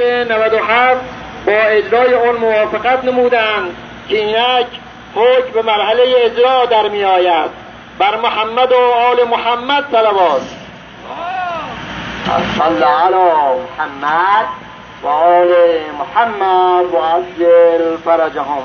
98 با اجرای اون موافقت نمودند که اینک حکم به مرحله اجرا در می آید. بر محمد و آل محمد صلوات صلی علی محمد و آل محمد و اصل فرجهم.